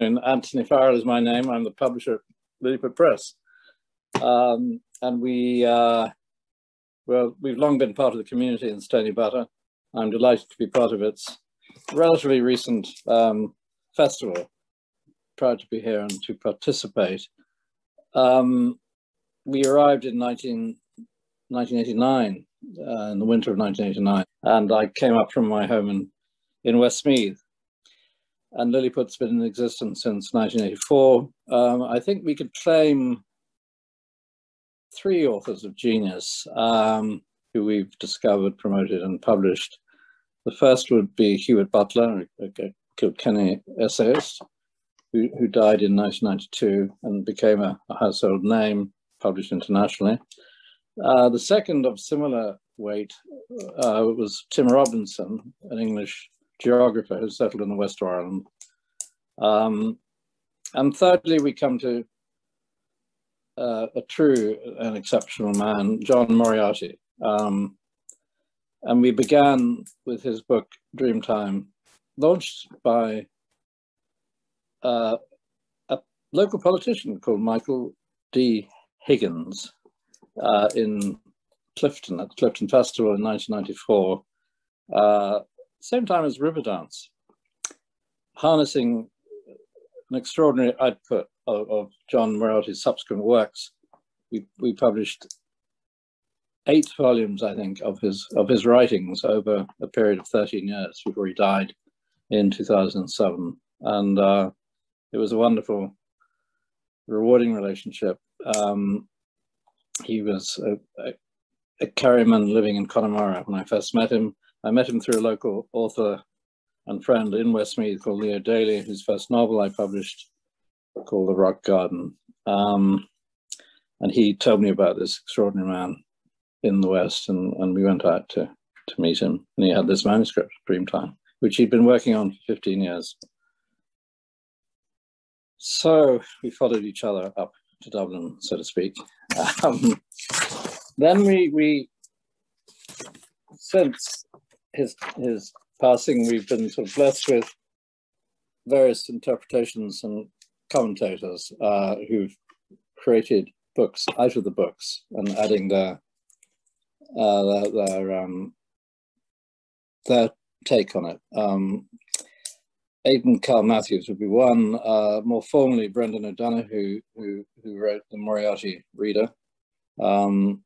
And Antony Farrell is my name. I'm the publisher at Lilliput Press. Um, and we, uh, well, we've long been part of the community in Stoneybatter. I'm delighted to be part of its relatively recent um, festival. Proud to be here and to participate. Um, we arrived in 19, 1989, uh, in the winter of 1989, and I came up from my home in, in Westmeath and Lilliput's been in existence since 1984. Um, I think we could claim three authors of genius um, who we've discovered, promoted, and published. The first would be Hubert Butler, a Kilkenny essayist, who, who died in 1992 and became a, a household name, published internationally. Uh, the second of similar weight uh, was Tim Robinson, an English geographer who settled in the West of Ireland. Um, and thirdly, we come to uh, a true and exceptional man, John Moriarty. Um, and we began with his book, Dreamtime, launched by uh, a local politician called Michael D. Higgins uh, in Clifden, at the Clifden Festival in 1994. Uh, same time as Riverdance, harnessing an extraordinary output of, of John Moriarty's subsequent works. We, we published eight volumes, I think, of his of his writings over a period of 13 years before he died in 2007. And uh, it was a wonderful, rewarding relationship. Um, he was a, a, a Kerryman living in Connemara when I first met him. I met him through a local author and friend in Westmeath called Leo Daly, whose first novel I published called The Rock Garden. Um, and he told me about this extraordinary man in the West, and, and we went out to, to meet him. And he had this manuscript, Dreamtime, which he'd been working on for 15 years. So we followed each other up to Dublin, so to speak. Um, then we, we since his his passing, we've been sort of blessed with various interpretations and commentators uh, who've created books out of the books and adding their uh, their their, um, their take on it. Um, Aidan Carl Mathews would be one. Uh, more formally, Brendan O'Donoghue, who, who wrote the Moriarty Reader um,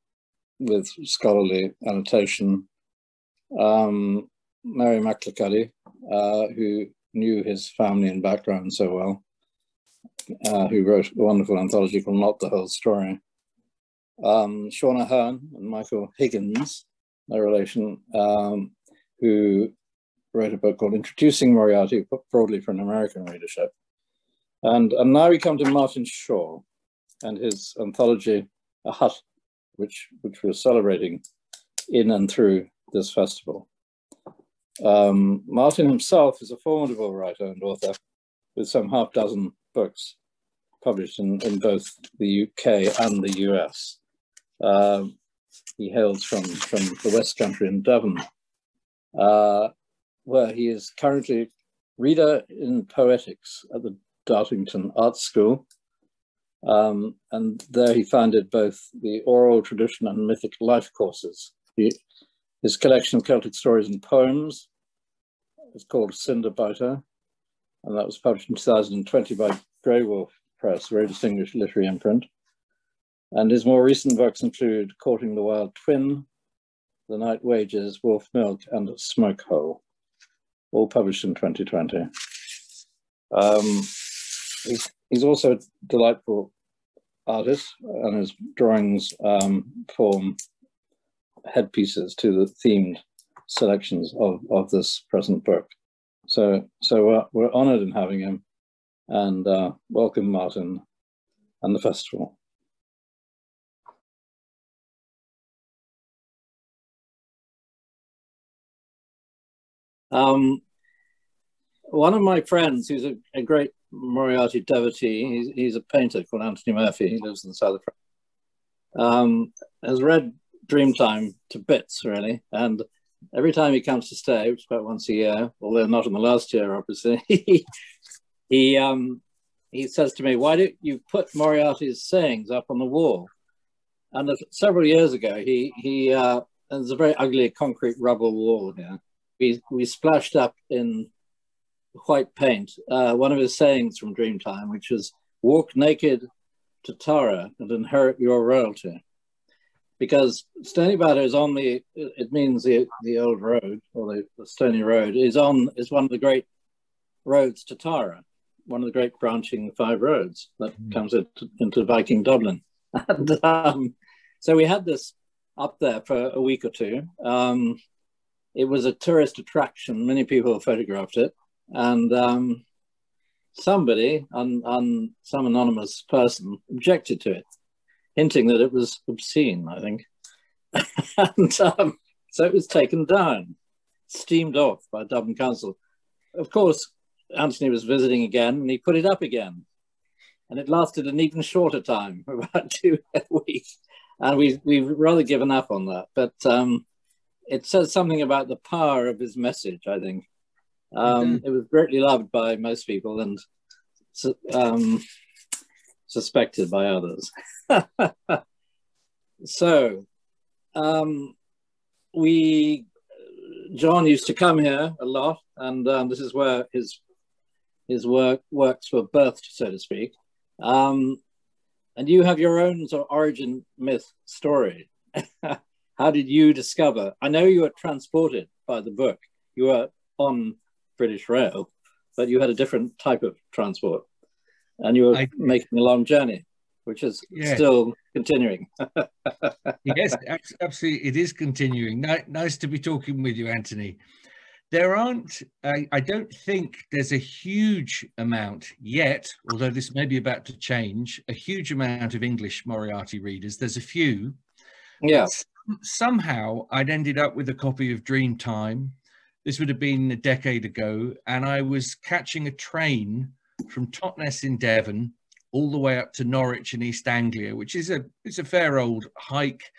with scholarly annotation um, Mary McGillicuddy, uh, who knew his family and background so well, uh, who wrote a wonderful anthology called Not the Whole Story. Um, Shauna Hearn and Michael Higgins, their relation, um, who wrote a book called Introducing Moriarty, broadly for an American readership. And, and now we come to Martin Shaw and his anthology, A Hut, which, which we're celebrating in and through this festival. Um, Martin himself is a formidable writer and author with some half dozen books published in, in both the UK and the US. Uh, he hails from, from the West Country in Devon, uh, where he is currently reader in poetics at the Dartington Art School. Um, and there he founded both the oral tradition and mythic life courses. He, his collection of Celtic stories and poems is called Cinderbiter, and that was published in 2020 by Graywolf Press, a very distinguished literary imprint. And his more recent works include Courting the Wild Twin, The Night Wages, Wolf Milk, and Smoke Hole, all published in 2020. Um, he's, he's also a delightful artist, and his drawings um, form headpieces to the themed selections of, of this present book. So, so we're, we're honored in having him and uh, welcome Martin and the festival. Um, one of my friends, who's a, a great Moriarty devotee, he's, he's, a painter called Anthony Murphy, he lives in the south of France, um, has read Dreamtime to bits, really. And every time he comes to stay, which is about once a year, although not in the last year, obviously, he, um, he says to me, "Why don't you put Moriarty's sayings up on the wall?" And several years ago, he he uh, there's a very ugly concrete rubble wall here. We we splashed up in white paint uh, one of his sayings from Dreamtime, which was "Walk naked to Tara and inherit your royalty." Because Stoneybatter is on the it means the the old road or the, the Stony Road is on is one of the great roads to Tara, one of the great branching five roads that mm. comes into, into Viking Dublin. And um, so we had this up there for a week or two. Um, it was a tourist attraction. Many people photographed it, and um, somebody, on, on some anonymous person, objected to it, hinting that it was obscene. I think, and um, so it was taken down, steamed off by Dublin Council. Of course, Anthony was visiting again, and he put it up again, and it lasted an even shorter time, about two weeks and we we've rather given up on that. But um, it says something about the power of his message. I think um, mm-hmm. it was greatly loved by most people and um, suspected by others. so um, we John used to come here a lot, and um, this is where his his work works were birthed, so to speak. Um, and you have your own sort of origin myth story. How did you discover? I know you were transported by the book. You were on British Rail, but you had a different type of transport, and you were I, making a long journey, which is yeah. still continuing. yes, absolutely, it is continuing. Nice to be talking with you, Antony there aren't, I, I, don't think there's a huge amount yet, although this may be about to change, a huge amount of English Moriarty readers. There's a few. Yeah. Somehow I'd ended up with a copy of Dreamtime. This would have been a decade ago. And I was catching a train from Totnes in Devon all the way up to Norwich in East Anglia, which is a, it's a fair old hike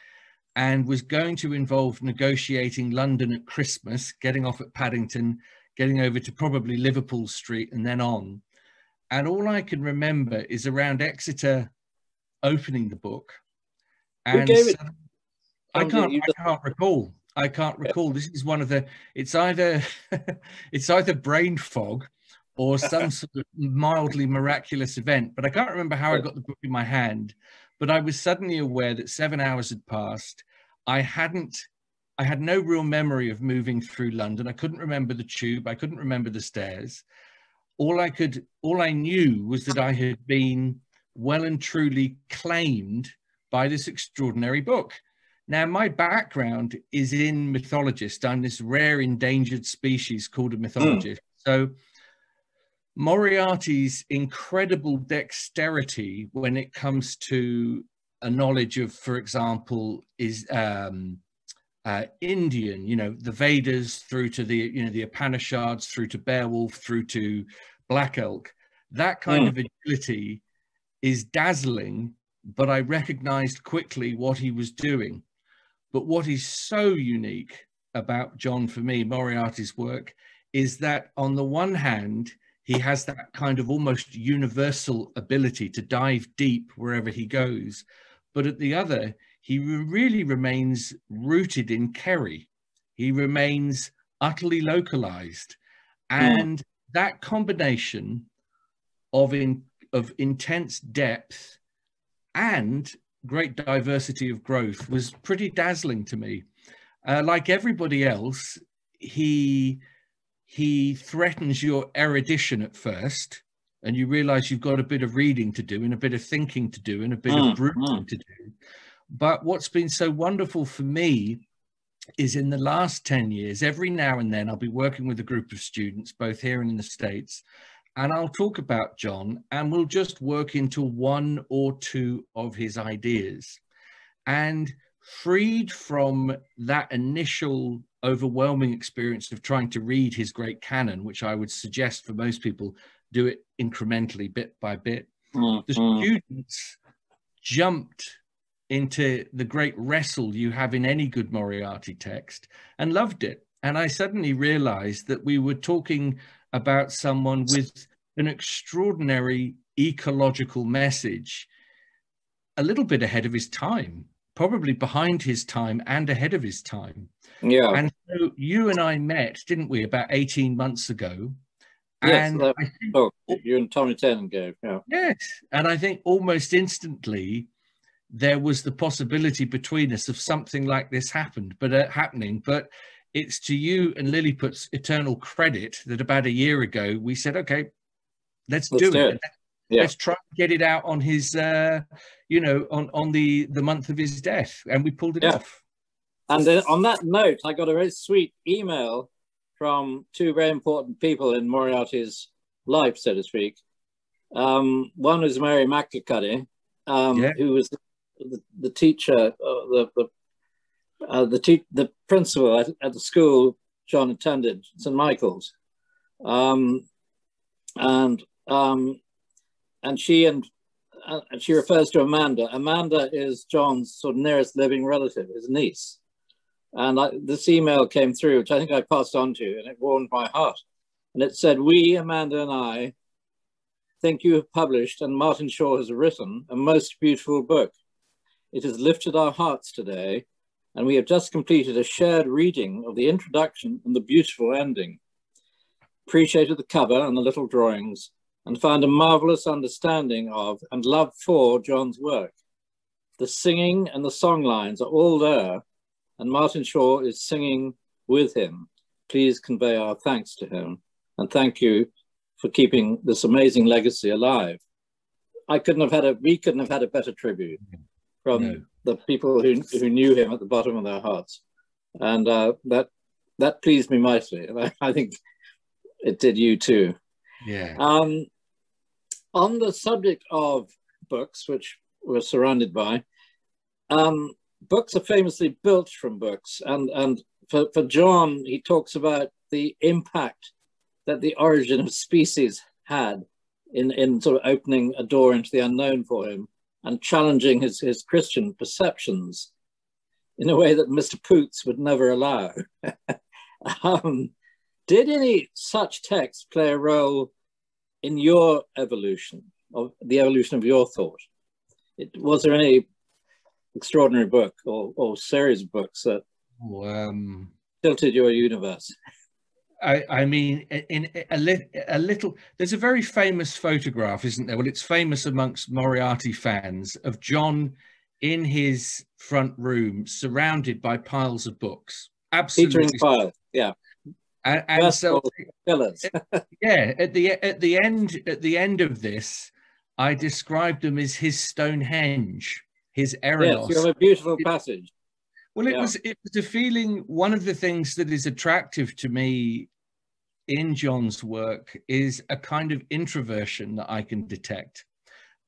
and was going to involve negotiating London at Christmas, getting off at Paddington, getting over to probably Liverpool Street and then on. And all I can remember is around Exeter opening the book. And so I can't I can't recall. I can't recall. This is one of the it's either it's either brain fog or some sort of mildly miraculous event, but I can't remember how I got the book in my hand. But I was suddenly aware that seven hours had passed. I hadn't, I had no real memory of moving through London. I couldn't remember the tube. I couldn't remember the stairs. All I could, all I knew was that I had been well and truly claimed by this extraordinary book. Now, my background is in mythologist. I'm this rare endangered species called a mythologist. Mm. So Moriarty's incredible dexterity when it comes to a knowledge of, for example, is um, uh, Indian, you know, the Vedas through to the, you know, the Upanishads, through to Beowulf, through to Black Elk. That kind mm. of agility is dazzling, but I recognized quickly what he was doing. But what is so unique about John for me, Moriarty's work, is that on the one hand, he has that kind of almost universal ability to dive deep wherever he goes. But at the other, he really remains rooted in Kerry. He remains utterly localized. Hmm. And mm. that combination of, in, of intense depth and great diversity of growth was pretty dazzling to me. Uh, like everybody else, he he threatens your erudition at first and you realize you've got a bit of reading to do and a bit of thinking to do and a bit mm, of brooding mm. to do but what's been so wonderful for me is in the last 10 years every now and then i'll be working with a group of students both here and in the states and i'll talk about john and we'll just work into one or two of his ideas and freed from that initial overwhelming experience of trying to read his great canon, which I would suggest for most people do it incrementally, bit by bit. Mm-hmm. The students jumped into the great wrestle you have in any good Moriarty text and loved it. And I suddenly realized that we were talking about someone with an extraordinary ecological message, a little bit ahead of his time, probably behind his time and ahead of his time. Yeah. And so you and I met, didn't we, about 18 months ago? Yes, and that I think, book that you and Tommy Tennant gave. Yeah. yes, and I think almost instantly there was the possibility between us of something like this happened, but uh, happening. But it's to you and Lilliput's eternal credit that about a year ago we said, okay, let's, Let's do, do it. it. Yeah. Let's try and get it out on his, uh, you know, on on the the month of his death, and we pulled it Yeah. off. And then on that note, I got a very sweet email from two very important people in Moriarty's life, so to speak. Um, one was Mary McGillicuddy, um, Yeah. who was the, the teacher, uh, the the uh, the, te- the principal at, at the school John attended, St Michael's, um, and um, and she and uh, and she refers to Amanda. Amanda is John's sort of nearest living relative, his niece. And I, this email came through, which I think I passed on to you, and it warmed my heart. And it said, We, Amanda and I, think you have published and Martin Shaw has written a most beautiful book. It has lifted our hearts today, and we have just completed a shared reading of the introduction and the beautiful ending. Appreciated the cover and the little drawings, and found a marvelous understanding of and love for John's work. The singing and the song lines are all there, and Martin Shaw is singing with him. Please convey our thanks to him, and thank you for keeping this amazing legacy alive. I couldn't have had a, we couldn't have had a better tribute from No. the people who, who knew him at the bottom of their hearts. And uh, that, that pleased me mightily. And I, I think it did you too. Yeah. Um, on the subject of books, which we're surrounded by, um, books are famously built from books. And, and for, for John, he talks about the impact that the origin of species had in, in sort of opening a door into the unknown for him and challenging his, his Christian perceptions in a way that Mr. Poots would never allow. um, did any such text play a role in your evolution, of the evolution of your thought? It, was there any extraordinary book or, or series of books that Um, tilted your universe? I, I mean, in, a, li- a little, there's a very famous photograph, isn't there? Well, it's famous amongst Moriarty fans of John in his front room, surrounded by piles of books. Absolutely, fire, yeah. and, and so yeah, at the at the end at the end of this, I described them as his Stonehenge, his yes, Eranos. you have a beautiful passage. Well, it Yeah. was it was a feeling. One of the things that is attractive to me in John's work is a kind of introversion that I can detect,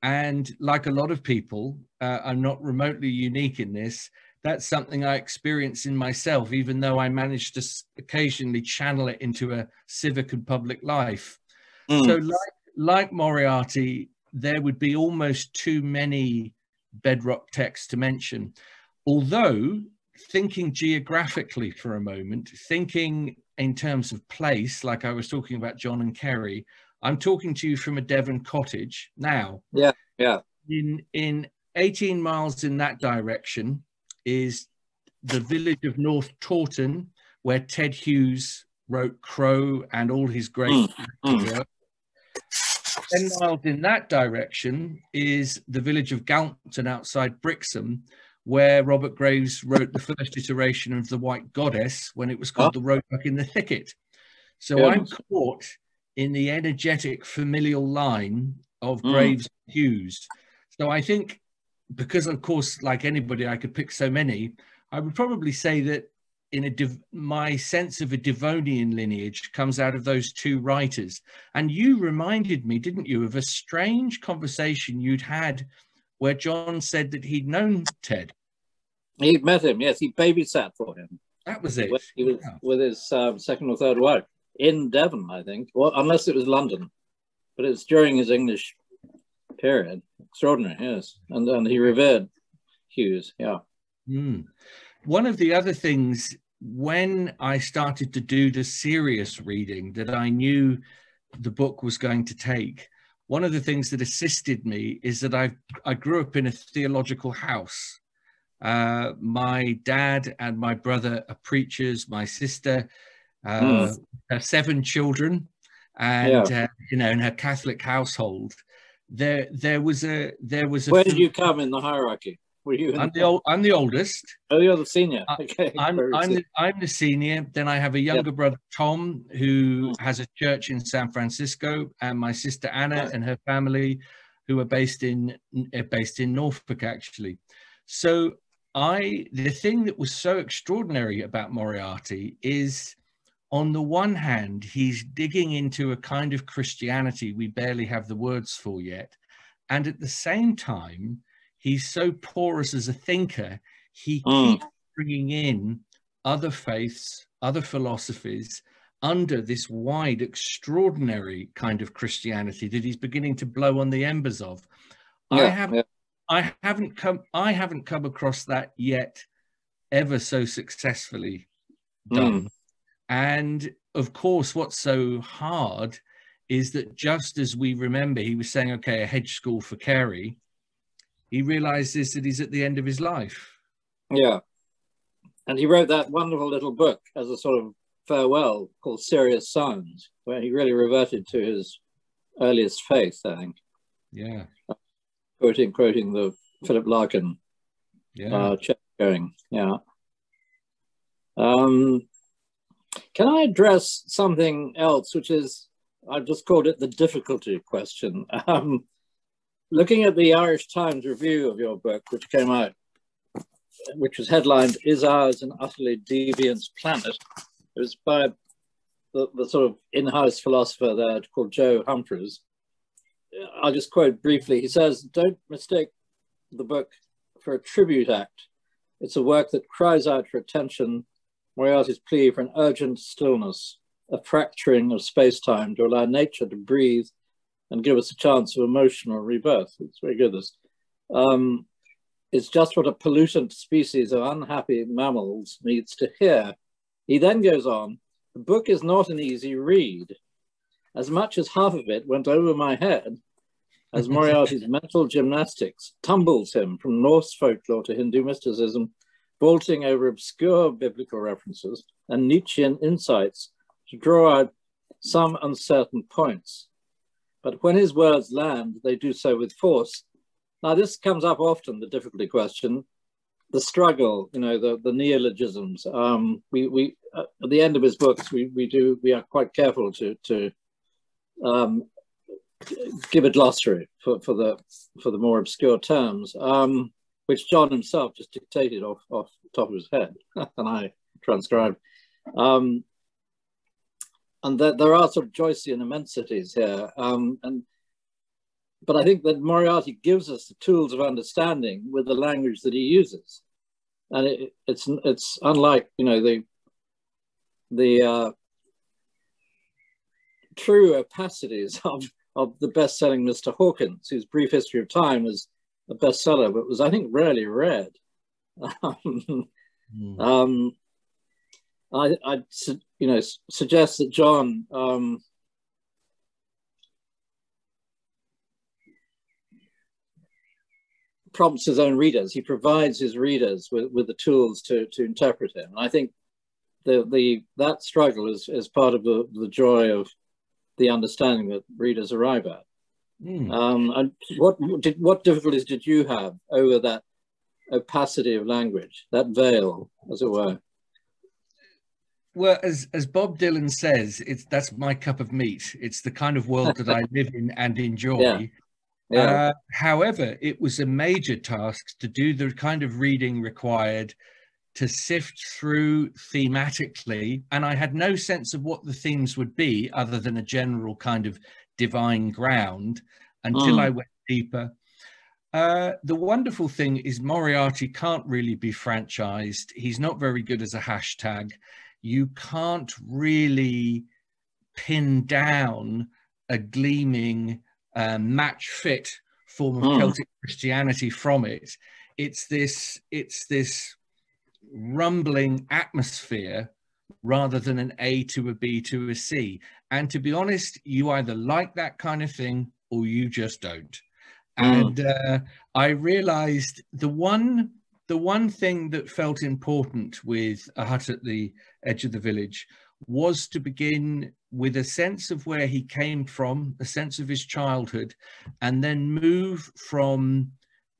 and like a lot of people, uh, I'm not remotely unique in this. That's something I experience in myself, even though I manage to occasionally channel it into a civic and public life. Mm. So, like like Moriarty, there would be almost too many bedrock texts to mention. Although thinking geographically for a moment, thinking in terms of place, like I was talking about John and Kerry, I'm talking to you from a Devon cottage now. Yeah, yeah. In in 18 miles in that direction is the village of North Tawton, where Ted Hughes wrote Crow and all his great Mm, mm. Work. 10 miles in that direction is the village of Galmpton outside Brixham, where Robert Graves wrote the first iteration of The White Goddess when it was called The Roebuck in the Thicket. So I'm caught in the energetic familial line of Mm. Graves Hughes. So I think, because of course, like anybody, I could pick so many, I would probably say that in a div- my sense of a Devonian lineage comes out of those two writers. And you reminded me, didn't you, of a strange conversation you'd had where John said that he'd known Ted. He'd met him, yes, he babysat for him. That was it. he was Wow. with his um, second or third wife in Devon, I think, well, unless it was London, but it's during his English period. Extraordinary, yes, and and he revered Hughes, yeah. Mm. One of the other things when I started to do the serious reading that I knew the book was going to take, one of the things that assisted me is that I I grew up in a theological house. Uh, my dad and my brother are preachers. My sister uh, mm. seven children, and yeah. uh, you know, in her Catholic household, there there was a there was a. Where did you come in the hierarchy? Were you? I'm the, old, I'm the oldest. Oh, you're the senior. Okay. I'm I'm the, I'm the senior. Then I have a younger brother Tom who has a church in San Francisco, and my sister Anna and her family, who are based in uh, based in Norfolk actually. So I the thing that was so extraordinary about Moriarty is on the one hand, he's digging into a kind of Christianity we barely have the words for yet. And at the same time, he's so porous as a thinker, he mm. keeps bringing in other faiths, other philosophies under this wide, extraordinary kind of Christianity that he's beginning to blow on the embers of. Yeah, I haven't, yeah. I haven't come, I haven't come across that yet, ever so successfully done. Mm. And of course, what's so hard is that just as we remember, he was saying, okay, a hedge school for Kerry, he realizes that he's at the end of his life. Yeah. And he wrote that wonderful little book as a sort of farewell called Serious Sounds, where he really reverted to his earliest faith, I think. Yeah. quoting quoting the Philip Larkin yeah. uh, going. Yeah. Um, can I address something else, which is, I've just called it the difficulty question. Um, looking at the Irish Times review of your book, which came out, which was headlined, Is Ours an Utterly Deviant Planet? It was by the, the sort of in-house philosopher there called Joe Humphreys. I'll just quote briefly. He says, don't mistake the book for a tribute act. It's a work that cries out for attention Moriarty's plea for an urgent stillness, a fracturing of space-time to allow nature to breathe and give us a chance of emotional rebirth. It's very good, this. Um, it's just what a pollutant species of unhappy mammals needs to hear. He then goes on, the book is not an easy read. As much as half of it went over my head, as Moriarty's mental gymnastics tumbles him from Norse folklore to Hindu mysticism vaulting over obscure biblical references and Nietzschean insights to draw out some uncertain points. But when his words land, they do so with force. Now, this comes up often, the difficulty question, the struggle, you know, the, the neologisms. Um, we, we, uh, at the end of his books, we, we do, we are quite careful to, to um, give a glossary for, for, the, for the more obscure terms. Um, which John himself just dictated off off the top of his head, and I transcribed. Um, and that there are sort of Joycean immensities here, um, and but I think that Moriarty gives us the tools of understanding with the language that he uses, and it, it's it's unlike you know the the uh, true opacities of of the best-selling Mr. Hawkins, whose Brief History of Time is a bestseller, but was I think rarely read. mm. um, I, I, you know, suggest that John um, prompts his own readers. He provides his readers with, with the tools to, to interpret him. And I think the, the, that struggle is, is part of the, the joy of the understanding that readers arrive at. Mm. Um, and what did what difficulties did you have over that opacity of language, that veil, as it were? Well, as as Bob Dylan says, it's that's my cup of meat. It's the kind of world that I live in and enjoy. Yeah. Yeah. Uh, however, it was a major task to do the kind of reading required to sift through thematically, and I had no sense of what the themes would be other than a general kind of divine ground until mm. I went deeper. Uh, the wonderful thing is Moriarty can't really be franchised. He's not very good as a hashtag. You can't really pin down a gleaming uh, match fit form of mm. Celtic Christianity from it. It's this, it's this rumbling atmosphere rather than an A to a B to a C. And to be honest, you either like that kind of thing or you just don't. Mm. And uh, I realized the one the one thing that felt important with a hut at the edge of the village was to begin with a sense of where he came from, a sense of his childhood, and then move from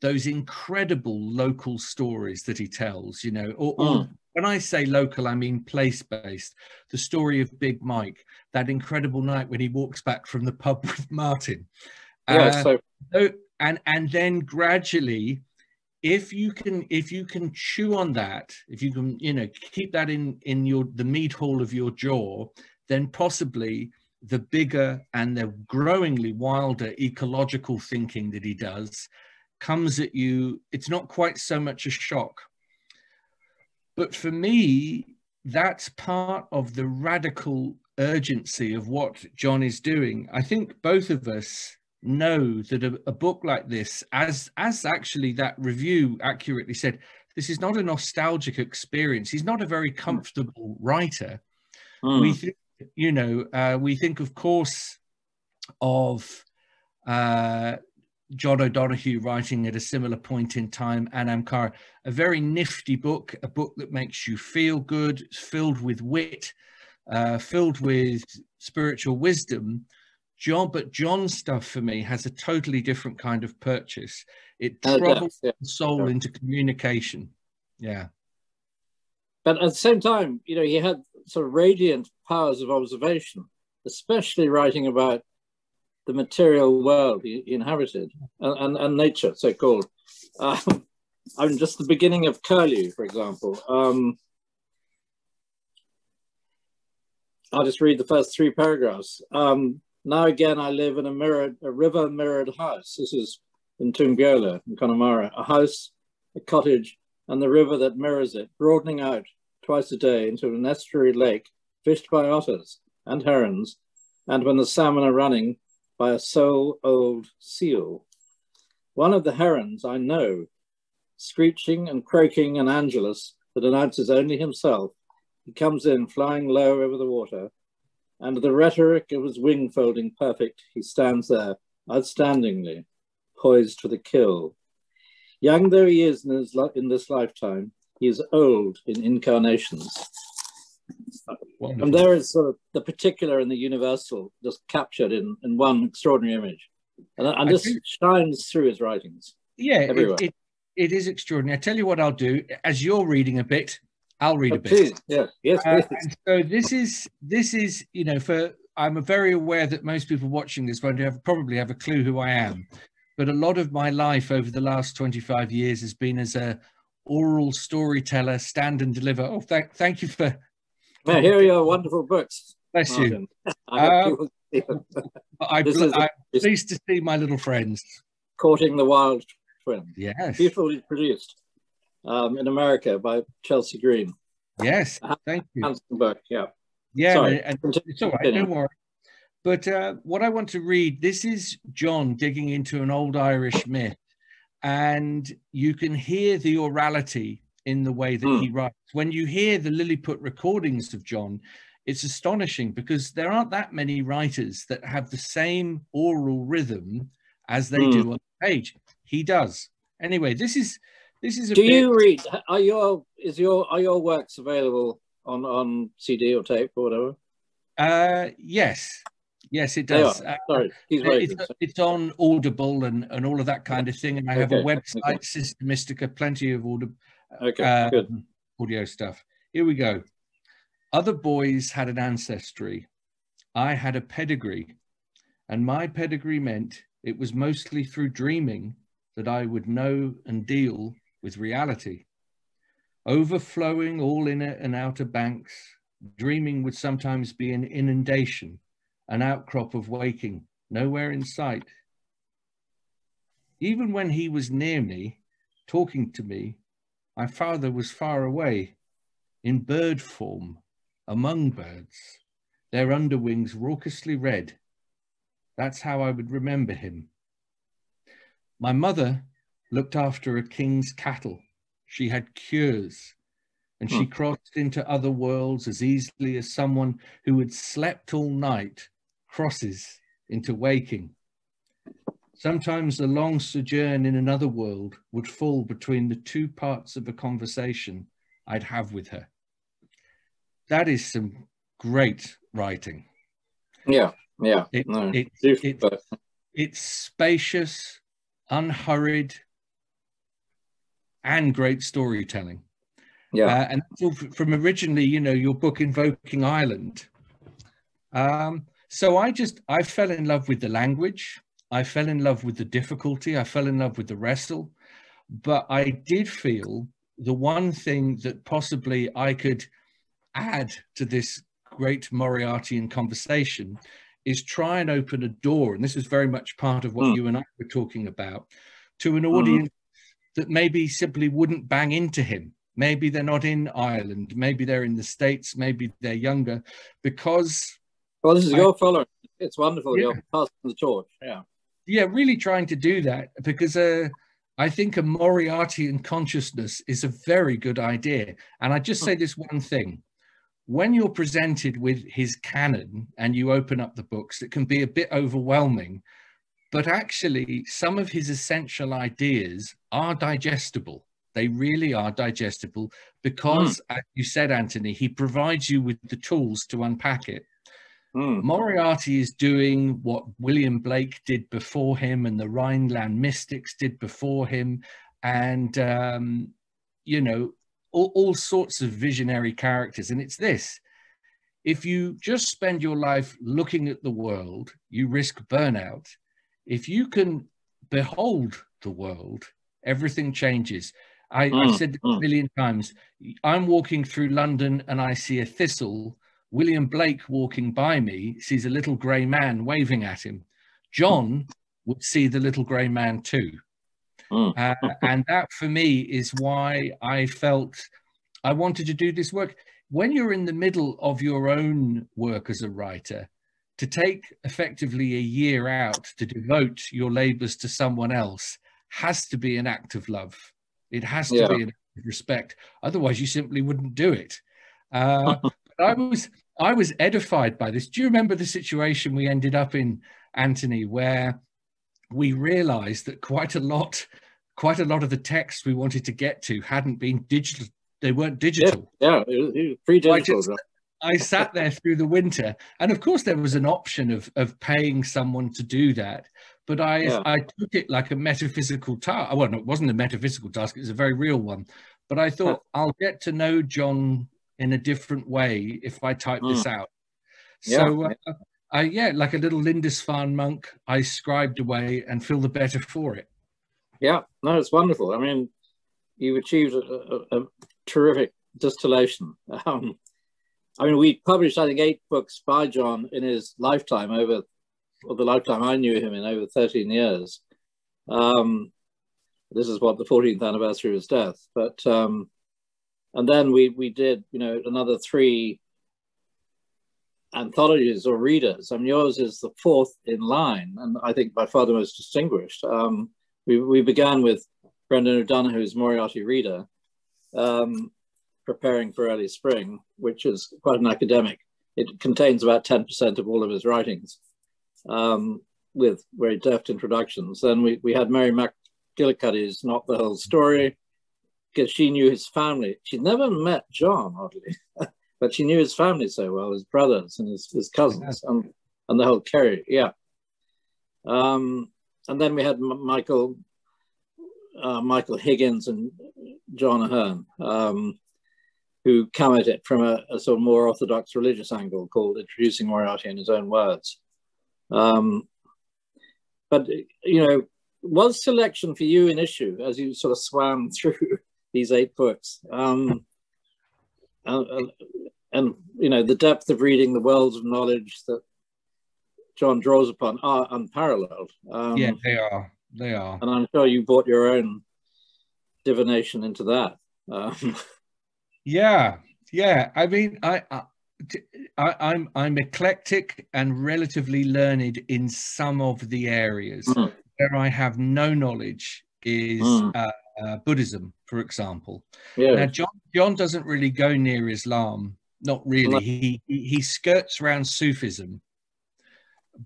those incredible local stories that he tells, you know, or, or mm. when I say local, I mean place based. The story of Big Mike, that incredible night when he walks back from the pub with Martin. Yeah, uh, so... and and then gradually if you can if you can chew on that if you can you know keep that in in your the meat hall of your jaw then possibly the bigger and the growingly wilder ecological thinking that he does comes at you it's not quite so much a shock. But for me that's part of the radical urgency of what john is doing. I think both of us know that a, a, book like this, as as actually that review accurately said, this is not a nostalgic experience. He's not a very hmm. comfortable writer. Mm. We, th- you know, uh, we think, of course, of uh, John O'Donohue writing at a similar point in time, Anam Cara, a very nifty book, a book that makes you feel good, filled with wit, uh, filled with spiritual wisdom, John, but John's stuff for me has a totally different kind of purchase. It travels yeah, yeah, the soul into communication. Yeah. But at the same time, you know, he had sort of radiant powers of observation, especially writing about the material world he, he inhabited and, and, and, nature, so called. Um, I mean, just the beginning of Curlew, for example. Um, I'll just read the first three paragraphs. Um, now again, I live in a mirrored, a river mirrored house. This is in Tungola, in Connemara, a house, a cottage, and the river that mirrors it, broadening out twice a day into an estuary lake fished by otters and herons, and when the salmon are running, by a sole old seal. One of the herons I know, screeching and croaking an angelus that announces only himself, he comes in flying low over the water, and the rhetoric of his wing folding perfect, he stands there outstandingly, poised for the kill. Young though he is in, his in this lifetime, he is old in incarnations. Wonderful. And there is sort of the particular and the universal just captured in, in one extraordinary image. And, and this think, shines through his writings. Yeah, everywhere. It, it, it is extraordinary. I tell you what I'll do, as you're reading a bit, I'll read a bit. Yeah, yes, uh, so this is this is you know for I'm very aware that most people watching this won't have probably have a clue who I am, but a lot of my life over the last 25 years has been as a oral storyteller, stand and deliver. Oh, thank thank you for. Well, here are your wonderful books. Bless Martin. you. Uh, I, am pleased to see my little friends. Courting the Wild Twin. Yes. Beautifully produced um, in America by Chelsea Green. Yes, thank you. Book, yeah. Yeah, Sorry. and, it's all right, don't worry. But uh, what I want to read, this is John digging into an old Irish myth, and you can hear the orality in the way that mm. he writes. When you hear the Lilliput recordings of John, it's astonishing because there aren't that many writers that have the same oral rhythm as they mm. do on the page. He does. Anyway, this is this is. Do bit... you read? Are your is your are your works available on on CD or tape or whatever? Uh, yes, yes, it does. Uh, Sorry, it's, it's, on Audible and and all of that kind of thing, and I have okay. a website, okay. Systemystica, plenty of audio, okay, uh, good. audio stuff. Here we go. Other boys had an ancestry. I had a pedigree, and my pedigree meant it was mostly through dreaming that I would know and deal with reality. Overflowing all inner and outer banks, dreaming would sometimes be an inundation, an outcrop of waking, nowhere in sight. Even when he was near me, talking to me, my father was far away, in bird form, among birds, their underwings raucously red. That's how I would remember him. My mother looked after a king's cattle. She had cures. and she Hmm. crossed into other worlds as easily as someone who had slept all night crosses into waking. Sometimes a long sojourn in another world would fall between the two parts of a conversation I'd have with her. That is some great writing. Yeah, yeah. It- no, it- it- It's spacious, unhurried, and great storytelling. yeah. Uh, and all from originally, you know, your book Invoking Ireland. Um, so I just, I fell in love with the language. I fell in love with the difficulty. I fell in love with the wrestle. But I did feel the one thing that possibly I could add to this great Moriartyan conversation is try and open a door. And this is very much part of what Mm. you and I were talking about to an audience that maybe simply wouldn't bang into him. Maybe they're not in Ireland. Maybe they're in the States. Maybe they're younger because, well, this is I- your following. It's wonderful. Yeah. You're passing the torch. Yeah. yeah, really trying to do that because uh, I think a Moriartyan consciousness is a very good idea. And I just say this one thing. When you're presented with his canon and you open up the books, it can be a bit overwhelming. But actually, some of his essential ideas are digestible. They really are digestible because, as you said, Antony, he provides you with the tools to unpack it. Mm. Moriarty is doing what William Blake did before him and the Rhineland Mystics did before him, and um, you know all, all sorts of visionary characters. And it's this: if you just spend your life looking at the world, you risk burnout. If you can behold the world, everything changes. I, I've Mm, said this a mm. million times. I'm walking through London and I see a thistle William Blake walking by me sees a little grey man waving at him. John would see the little grey man too. Mm. Uh, and that for me is why I felt I wanted to do this work. When you're in the middle of your own work as a writer, to take effectively a year out to devote your labours to someone else has to be an act of love. It has to Yeah. be an act of respect. Otherwise, you simply wouldn't do it. Uh, but I was I was edified by this. Do you remember the situation we ended up in, Antony, where we realised that quite a lot, quite a lot of the texts we wanted to get to hadn't been digital. They weren't digital. Yeah. It was, it was pre-digital. just- I sat there through the winter, and of course there was an option of of paying someone to do that. But I Yeah. I took it like a metaphysical task. Well, no, it wasn't a metaphysical task; it was a very real one. But I thought I'll get to know John in a different way if I type this out. Yeah, So, uh, I yeah, like a little Lindisfarne monk, I scribed away and feel the better for it. Yeah, no, it's wonderful. I mean, you've achieved a, a, a terrific distillation. Um, I mean, we published, I think, eight books by John in his lifetime over, or the lifetime I knew him in over 13 years. Um, this is what the 14th anniversary of his death. But, um, and then we, we did, you know, another three anthologies or readers. I mean, yours is the fourth in line, and I think by far the most distinguished. Um, we, we began with Brendan O'Donoghue's Moriarty Reader, um, preparing for early spring, which is quite an academic. It contains about 10% of all of his writings um, with very deft introductions. Then we, we had Mary McGillicuddy's Not the Whole Story, because she knew his family. She'd never met John, oddly, but she knew his family so well, his brothers and his, his cousins and, and the whole Kerry, yeah. Um, and then we had M- Michael uh, Michael Higgins and John Ahern, um, who come at it from a, a, sort of more orthodox religious angle called Introducing Moriarty in His Own Words. Um, but, you know, was selection for you an issue as you sort of swam through these eight books? Um, and, and, you know, the depth of reading, the wells of knowledge that John draws upon are unparalleled. Um, yeah, they are. They are. And I'm sure you brought your own divination into that. Um, yeah, yeah. I mean, I, I, I, I'm I'm eclectic and relatively learned in some of the areas. Mm. Where I have no knowledge is Mm. uh, uh, Buddhism. for example. Yeah. Now, John, John doesn't really go near Islam, not really. No. He, he he skirts around Sufism,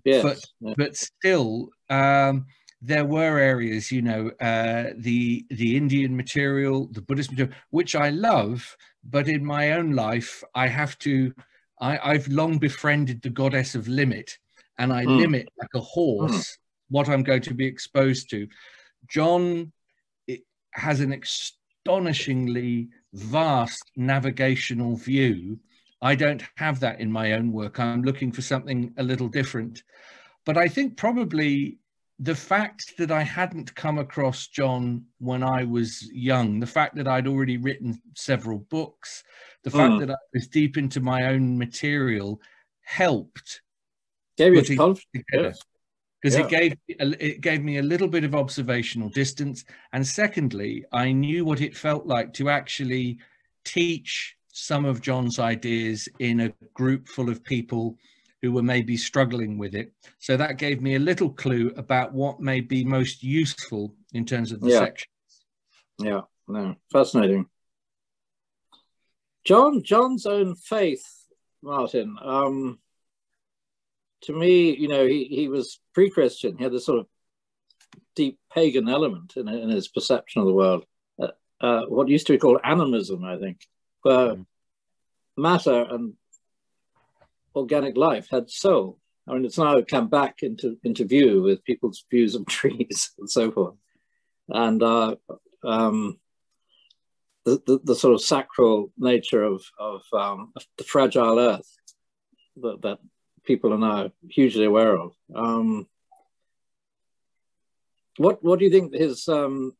yes. but yeah. but still, um, there were areas, you know, uh, the the Indian material, the Buddhist material, which I love, but in my own life, I have to. I, I've long befriended the goddess of limit, and I Mm. limit like a horse what I'm going to be exposed to. John has an astonishingly vast navigational view. I don't have that in my own work. I'm looking for something a little different. But I think probably the fact that I hadn't come across John when I was young, the fact that I'd already written several books, the fact Mm. that I was deep into my own material helped Gave you confidence. Yes. because Yeah. it gave it gave me a little bit of observational distance and secondly i knew what it felt like to actually teach some of john's ideas in a group full of people who were maybe struggling with it so that gave me a little clue about what may be most useful in terms of the Yeah. section Yeah, no, fascinating. John, John's own faith, Martin. Um, to me, you know, he, he was pre-Christian. He had this sort of deep pagan element in, in his perception of the world. Uh, uh, what used to be called animism, I think, where Mm. matter and organic life had soul. I mean, it's now come back into into view with people's views of trees and so forth. And uh, um, the, the, the sort of sacral nature of, of um, the fragile earth that, that people are now hugely aware of. Um, what what do you think his um,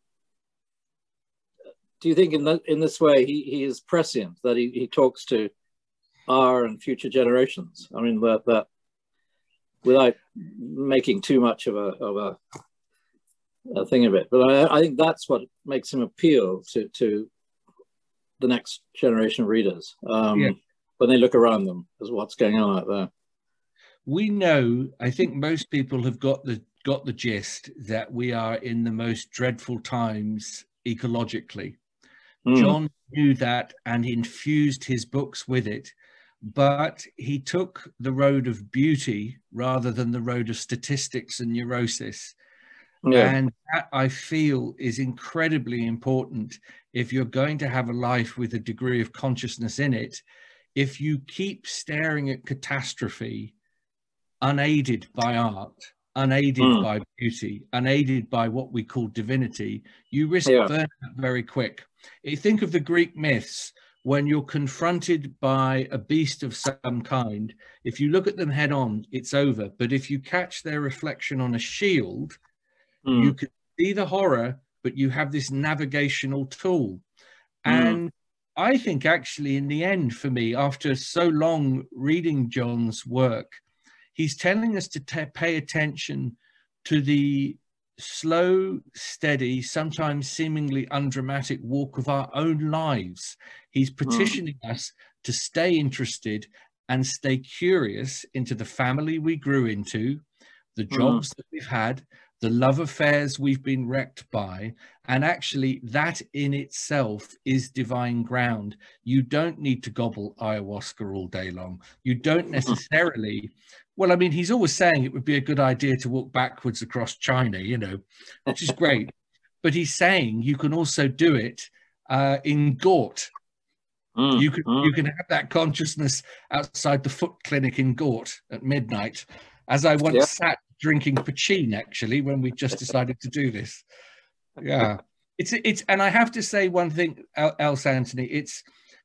do you think in that in this way he, he is prescient that he, he talks to our and future generations? I mean that that without making too much of a of a, a thing of it, but I, I think that's what makes him appeal to to the next generation of readers um, Yeah. when they look around them as what's going on out there. we know i think most people have got the got the gist that we are in the most dreadful times ecologically Mm. John knew that and infused his books with it, but he took the road of beauty rather than the road of statistics and neurosis. yeah, And that I feel is incredibly important if you're going to have a life with a degree of consciousness in it. If you keep staring at catastrophe unaided by art, unaided Mm. by beauty, unaided by what we call divinity, you risk Yeah. burnout very quick. Think of the Greek myths when you're confronted by a beast of some kind, if you look at them head on, it's over. But if you catch their reflection on a shield, Mm. you can see the horror, but you have this navigational tool. Mm. And I think actually, in the end, for me, after so long reading John's work, he's telling us to pay attention to the slow, steady, sometimes seemingly undramatic walk of our own lives. He's petitioning us to stay interested and stay curious into the family we grew into, the Mm. jobs that we've had, the love affairs we've been wrecked by. And actually, that in itself is divine ground. You don't need to gobble ayahuasca all day long. You don't necessarily. Well, I mean, he's always saying it would be a good idea to walk backwards across China, you know, which is great. but he's saying you can also do it uh, in Gort. Mm. You can Mm. you can have that consciousness outside the foot clinic in Gort at midnight, as I once Yeah. sat drinking poitín actually when we just decided to do this. Yeah, it's it's and I have to say one thing El- else, Antony. It's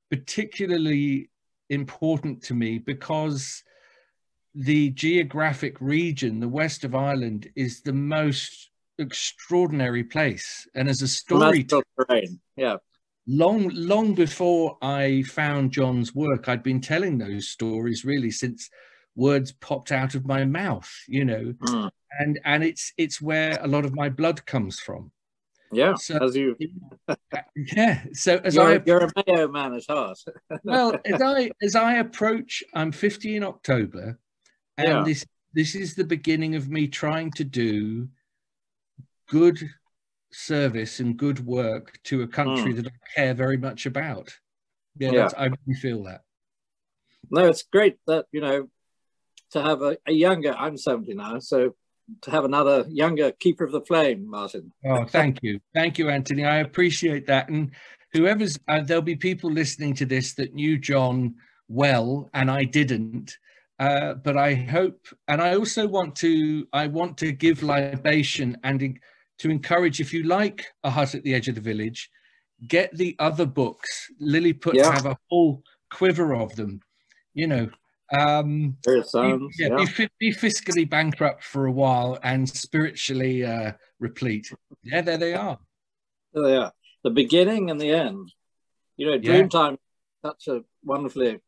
particularly important to me because the geographic region, the west of Ireland, is the most extraordinary place, and as a story. Yeah. long long before i found john's work i'd been telling those stories really since words popped out of my mouth you know Mm. and and it's it's where a lot of my blood comes from Yeah. So- as you, yeah so as you're, i you're a Mayo man at heart. well as i as i approach i'm 50 in october and Yeah. this this is the beginning of me trying to do good service and good work to a country Mm. that I care very much about. Yeah, Yeah. I really feel that. No, it's great that, you know, to have a, a younger, I'm 70 now, so to have another younger keeper of the flame, Martin. Oh, thank you. Thank you, Antony. I appreciate that. And whoever's, uh, there'll be people listening to this that knew John well, and I didn't. Uh, but I hope, and I also want to, I want to give libation and en- to encourage, if you like A Hut at the Edge of the Village, get the other books. Lily Lilliput Yeah. have a whole quiver of them, you know. Um, There be- sounds. yeah, Yeah. Be, be fiscally bankrupt for a while and spiritually uh, replete. Yeah, there they are. There they are. The beginning and the end. You know, Yeah. Dreamtime, such a wonderfully,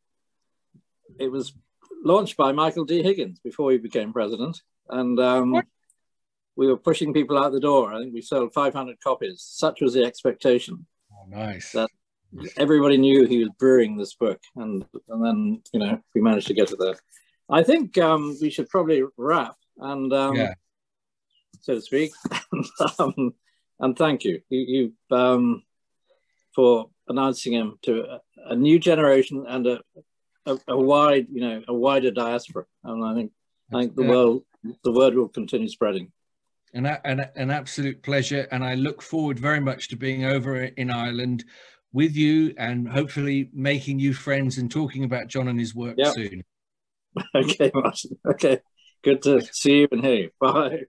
it was launched by Michael D. Higgins before he became president. And um, we were pushing people out the door. I think we sold 500 copies. Such was the expectation. Oh, nice. That- Everybody knew he was brewing this book. And, and then, you know, we managed to get it there. I think um, we should probably wrap and, um, Yeah. so to speak. um, and thank you, you, you um, for announcing him to a, a new generation and a, a, a wide, you know, a wider diaspora. And I think I think the Yeah. world, the word will continue spreading. an, an, an absolute pleasure. And I look forward very much to being over in Ireland with you and hopefully making you friends and talking about John and his work Yeah. soon. okay, Martin. Okay, good to see you and hear you. Bye.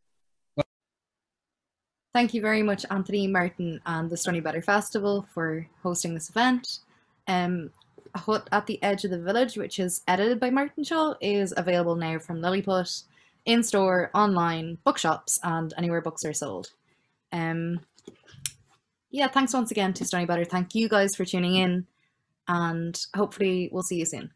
Thank you very much, Antony Martin and the Stoneybatter Festival for hosting this event. Um, A Hut at the Edge of the Village, which is edited by Martin Shaw, is available now from Lilliput, in store, online, bookshops, and anywhere books are sold. Um, yeah, thanks once again to Stoneybatter. Thank you guys for tuning in, and hopefully we'll see you soon.